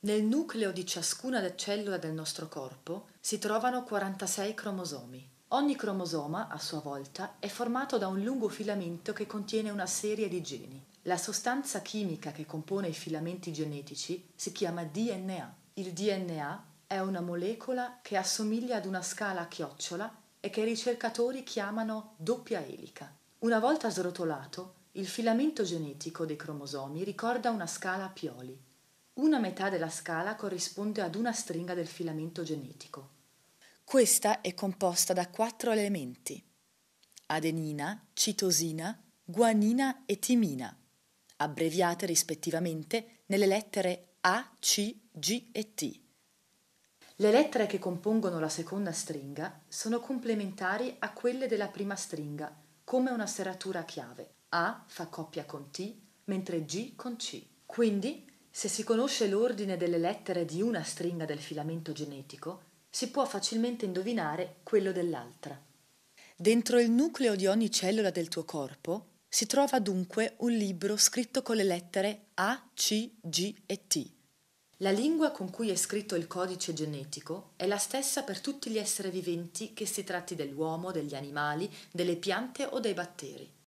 Nel nucleo di ciascuna cellula del nostro corpo si trovano 46 cromosomi. Ogni cromosoma, a sua volta, è formato da un lungo filamento che contiene una serie di geni. La sostanza chimica che compone i filamenti genetici si chiama DNA. Il DNA è una molecola che assomiglia ad una scala a chiocciola e che i ricercatori chiamano doppia elica. Una volta srotolato, il filamento genetico dei cromosomi ricorda una scala a pioli. Una metà della scala corrisponde ad una stringa del filamento genetico. Questa è composta da quattro elementi: adenina, citosina, guanina e timina, abbreviate rispettivamente nelle lettere A, C, G e T. Le lettere che compongono la seconda stringa sono complementari a quelle della prima stringa, come una serratura chiave. A fa coppia con T, mentre G con C. Quindi, se si conosce l'ordine delle lettere di una stringa del filamento genetico, si può facilmente indovinare quello dell'altra. Dentro il nucleo di ogni cellula del tuo corpo si trova dunque un libro scritto con le lettere A, C, G e T. La lingua con cui è scritto il codice genetico è la stessa per tutti gli esseri viventi che si tratti dell'uomo, degli animali, delle piante o dei batteri.